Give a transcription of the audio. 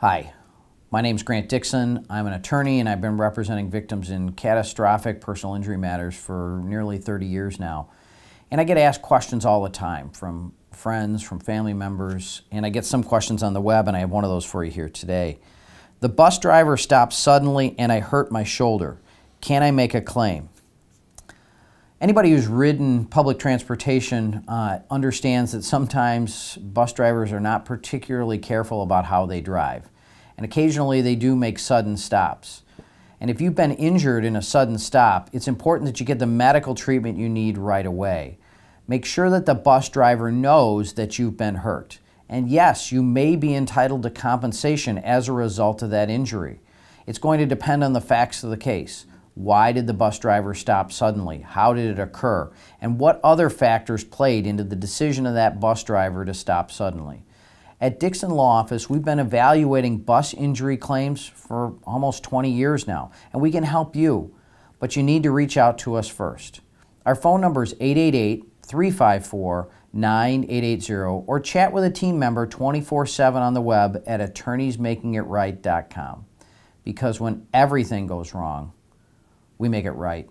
Hi, my name is Grant Dixon. I'm an attorney and I've been representing victims in catastrophic personal injury matters for nearly 30 years now. And I get asked questions all the time from friends, from family members, and I get some questions on the web, and I have one of those for you here today. The bus driver stopped suddenly and I hurt my shoulder. Can I make a claim? Anybody who's ridden public transportation uh, understands that sometimes bus drivers are not particularly careful about how they drive. And occasionally they do make sudden stops. And if you've been injured in a sudden stop, it's important that you get the medical treatment you need right away. Make sure that the bus driver knows that you've been hurt. And yes, you may be entitled to compensation as a result of that injury. It's going to depend on the facts of the case. Why did the bus driver stop suddenly? How did it occur? And what other factors played into the decision of that bus driver to stop suddenly? At Dixon Law Office, we've been evaluating bus injury claims for almost 20 years now, and we can help you, but you need to reach out to us first. Our phone number is 888 354 9880 or chat with a team member 24 7 on the web at attorneysmakingitright.com. Because when everything goes wrong, we make it right.